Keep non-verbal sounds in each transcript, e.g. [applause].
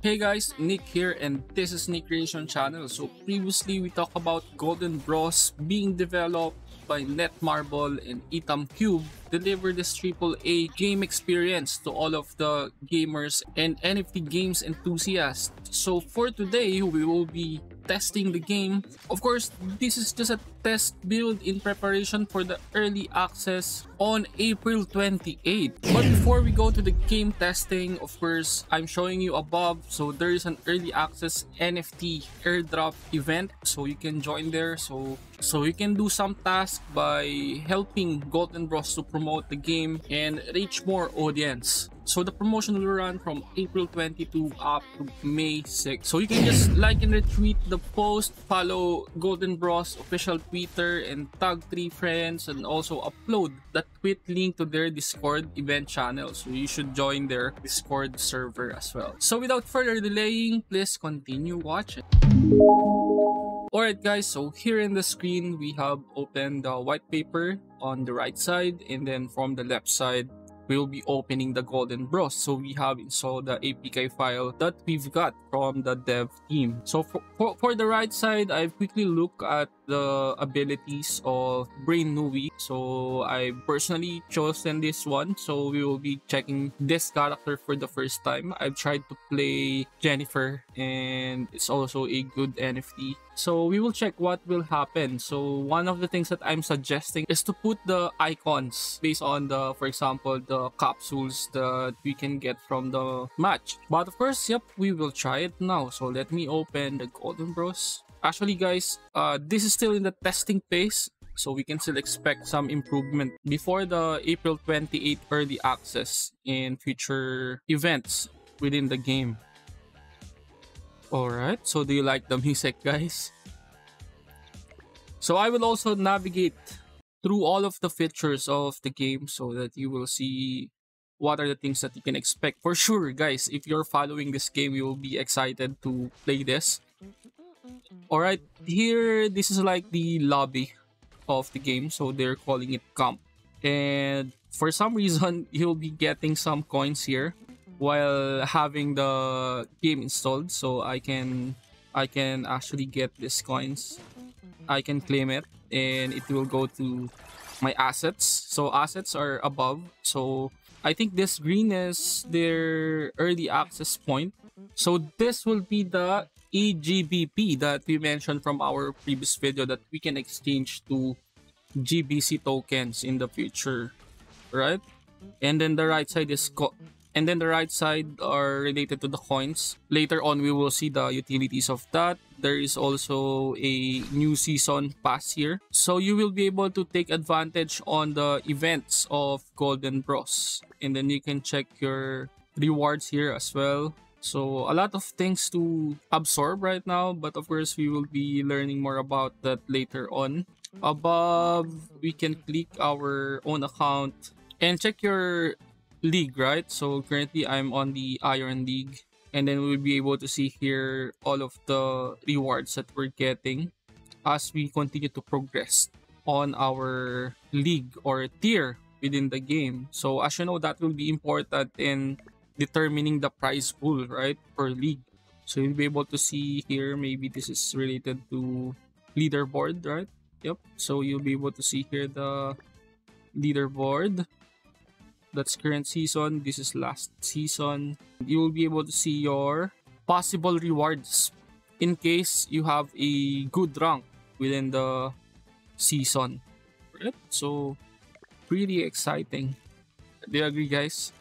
Hey guys, Nick here and this is Nick Creation Channel. So previously we talked about Golden Bros being developed by Netmarble and Etam Cube deliver this AAA game experience to all of the gamers and NFT games enthusiasts. So for today, we will be testing the game. Of course, this is just a test build in preparation for the early access on April 28. But before we go to the game testing, of course, I'm showing you above. So there is an early access NFT airdrop event. So you can join there. So so you can do some tasks by helping Golden Bros to promote the game and reach more audience. So the promotion will run from April 22 up to May 6. So you can just [clears throat] like and retweet the post, follow Golden Bros official Twitter and tag three friends and also upload the tweet link to their Discord event channel. So you should join their Discord server as well. So without further delaying, please continue watching. Alright guys, so here in the screen we have opened the white paper on the right side and then from the left side we'll be opening the golden bros. So we have installed the apk file that we've got from the dev team so for, for, for the right side i've quickly looked at the abilities of Brain Nui. So I personally chosen this one. So we will be checking this character for the first time. I've tried to play Jennifer and it's also a good NFT. So we will check what will happen. So one of the things that I'm suggesting is to put the icons based on the, for example, the capsules that we can get from the match. But of course, yep, we will try it now. So let me open the Golden Bros Actually guys, uh, this is still in the testing phase so we can still expect some improvement before the April 28 early access in future events within the game. Alright, so do you like the music guys? So I will also navigate through all of the features of the game so that you will see what are the things that you can expect. For sure guys, if you're following this game, you will be excited to play this. Alright, here, this is like the lobby of the game. So they're calling it Comp. And for some reason, [laughs] you'll be getting some coins here while having the game installed. So I can I can actually get these coins. I can claim it and it will go to my assets. So assets are above. So I think this green is their early access point. So this will be the EGBP that we mentioned from our previous video that we can exchange to GBC tokens in the future, right? And then the right side is and then the right side are related to the coins. Later on, we will see the utilities of that. There is also a new season pass here. So you will be able to take advantage on the events of Golden Bros. And then you can check your rewards here as well. So a lot of things to absorb right now, but of course we will be learning more about that later on. Above, we can click our own account and check your league, right? So currently I'm on the Iron League and then we'll be able to see here all of the rewards that we're getting as we continue to progress on our league or tier within the game. So as you know, that will be important in determining the prize pool, right, per league. So you'll be able to see here, maybe this is related to leaderboard, right? Yep. So you'll be able to see here the leaderboard. That's current season. This is last season. You will be able to see your possible rewards in case you have a good rank within the season. So pretty exciting. Do you agree guys?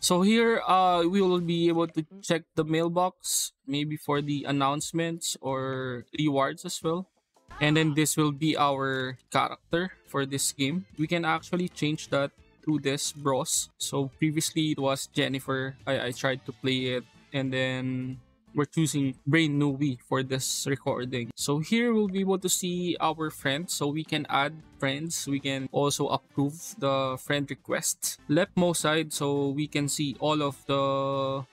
So here, uh, we will be able to check the mailbox, maybe for the announcements or rewards as well. And then this will be our character for this game. We can actually change that through this bros. So previously it was Jennifer. I, I tried to play it and then we're choosing Brain Nui for this recording. So here we'll be able to see our friends. So we can add friends. We can also approve the friend request. Leftmost side so we can see all of the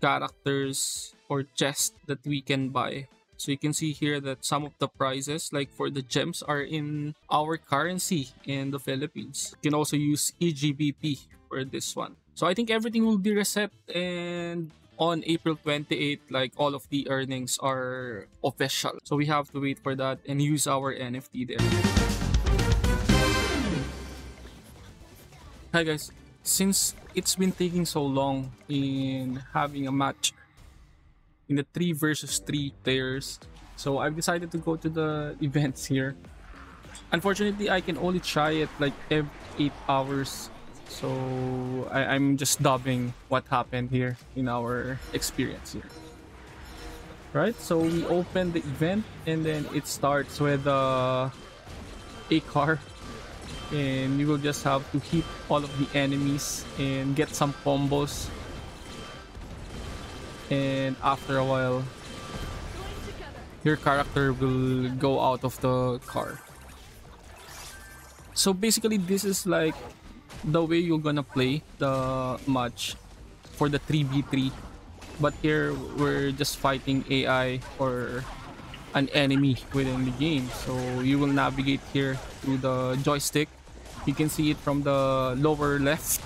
characters or chests that we can buy. So you can see here that some of the prizes like for the gems are in our currency in the Philippines. You can also use EGBP for this one. So I think everything will be reset and on April 28, like all of the earnings are official. So we have to wait for that and use our NFT there. Hi guys, since it's been taking so long in having a match in the 3 versus 3 players, so I've decided to go to the [laughs] events here. Unfortunately, I can only try it like every 8 hours. So I, am just dubbing what happened here in our experience here. Right, so we open the event and then it starts with uh, a car. And you will just have to hit all of the enemies and get some combos and after a while your character will go out of the car. So basically this is like the way you're gonna play the match for the 3v3 but here we're just fighting AI or an enemy within the game. So you will navigate here through the joystick. You can see it from the lower left.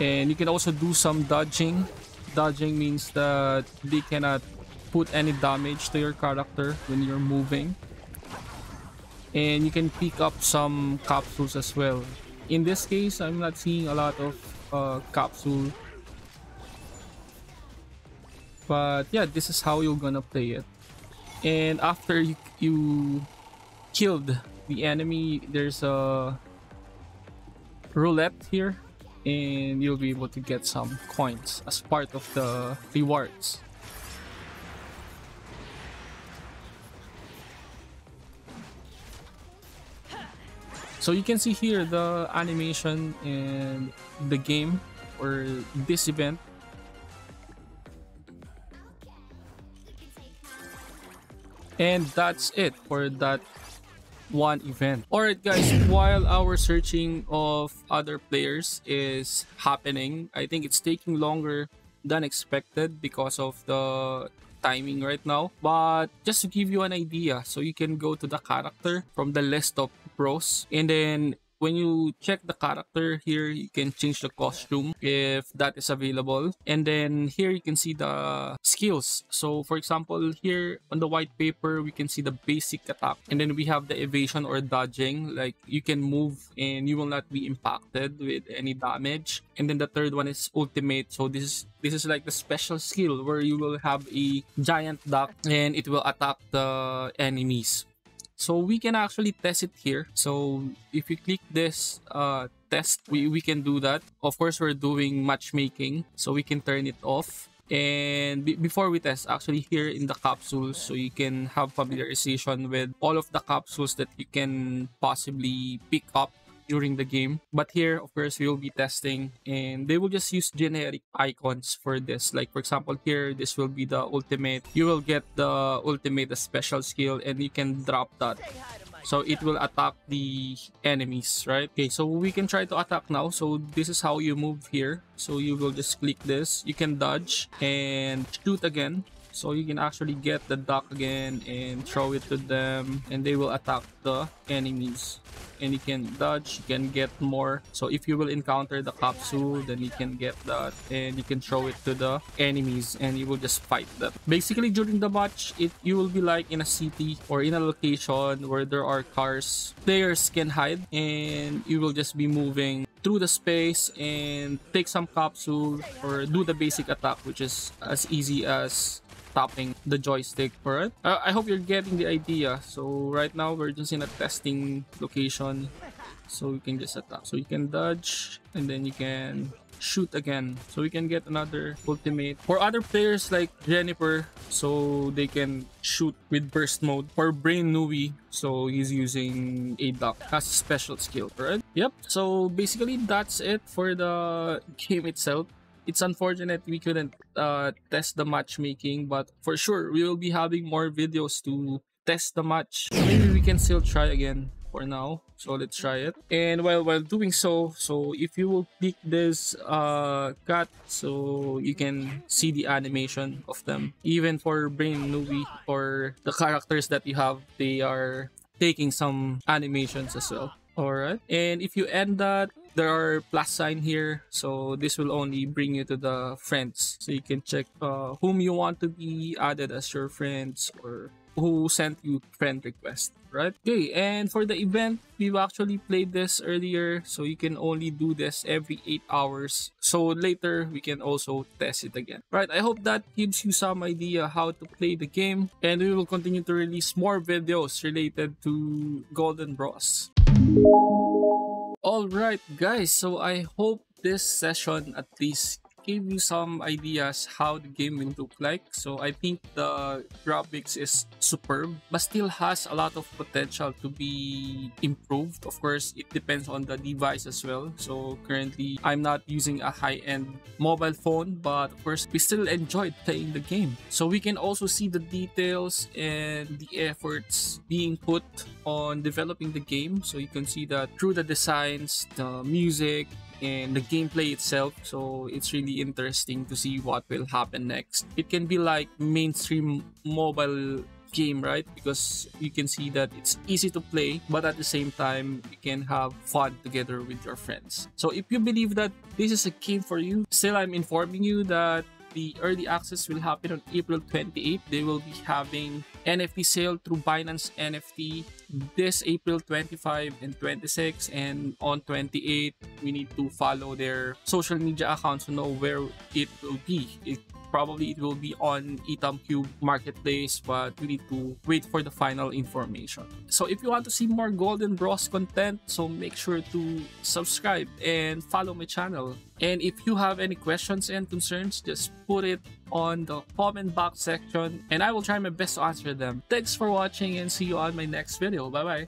And you can also do some dodging dodging means that they cannot put any damage to your character when you're moving. And you can pick up some capsules as well. In this case I'm not seeing a lot of uh, capsule. But yeah this is how you're gonna play it. And after you, you killed the enemy there's a roulette here and you'll be able to get some coins as part of the rewards So you can see here the animation and the game or this event. And that's it for that one event. Alright guys, while our searching of other players is happening, I think it's taking longer than expected because of the timing right now. But just to give you an idea, so you can go to the character from the list of bros and then when you check the character here you can change the costume if that is available. And then here you can see the skills. So for example here on the white paper we can see the basic attack. And then we have the evasion or dodging. Like you can move and you will not be impacted with any damage. And then the third one is ultimate. So this is this is like the special skill where you will have a giant duck and it will attack the enemies so we can actually test it here. So if you click this uh, test, we, we can do that. Of course, we're doing matchmaking, so we can turn it off. And before we test, actually here in the capsules, so you can have familiarization with all of the capsules that you can possibly pick up during the game. But here, of course, we will be testing and they will just use generic icons for this. Like, for example, here, this will be the ultimate. You will get the ultimate, the special skill, and you can drop that. So it will attack the enemies, right? Okay, so we can try to attack now. So this is how you move here. So you will just click this. You can dodge and shoot again. So you can actually get the duck again and throw it to them and they will attack the enemies. And you can dodge, you can get more. So if you will encounter the capsule, then you can get that and you can throw it to the enemies and you will just fight them. Basically during the match, it you will be like in a city or in a location where there are cars. Players can hide and you will just be moving through the space and take some capsule or do the basic attack which is as easy as tapping the joystick it. Uh, I hope you're getting the idea. So right now we're just in a testing location. So you can just attack. So you can dodge and then you can shoot again so we can get another ultimate for other players like jennifer so they can shoot with burst mode for brain nui so he's using a duck as a special skill right yep so basically that's it for the game itself it's unfortunate we couldn't uh, test the matchmaking, but for sure we will be having more videos to test the match. Maybe we can still try again for now. So let's try it. And while while doing so, so if you will click this uh, cut, so you can see the animation of them. Even for Brain Nui or the characters that you have, they are taking some animations as well. Alright. And if you end that, there are plus sign here so this will only bring you to the friends. So you can check uh, whom you want to be added as your friends or who sent you friend request right? Okay and for the event we've actually played this earlier so you can only do this every eight hours. So later we can also test it again. Right i hope that gives you some idea how to play the game and we will continue to release more videos related to golden bros all right guys. So i hope this session at least gave you some ideas how the game will look like. So I think the graphics is superb, but still has a lot of potential to be improved. Of course, it depends on the device as well. So currently, I'm not using a high-end mobile phone, but of course, we still enjoyed playing the game. So we can also see the details and the efforts being put on developing the game. So you can see that through the designs, the music, and the gameplay itself. So it's really interesting to see what will happen next. It can be like mainstream mobile game right? Because you can see that it's easy to play but at the same time you can have fun together with your friends. So if you believe that this is a game for you still i'm informing you that the early access will happen on April 28. They will be having NFT sale through Binance NFT this April 25 and 26 and on 28 we need to follow their social media accounts to know where it will be. It probably it will be on ITAMCube marketplace but we need to wait for the final information. So if you want to see more golden bros content so make sure to subscribe and follow my channel. And if you have any questions and concerns just put it on the comment box section and i will try my best to answer them. Thanks for watching and see you on my next video. Bye bye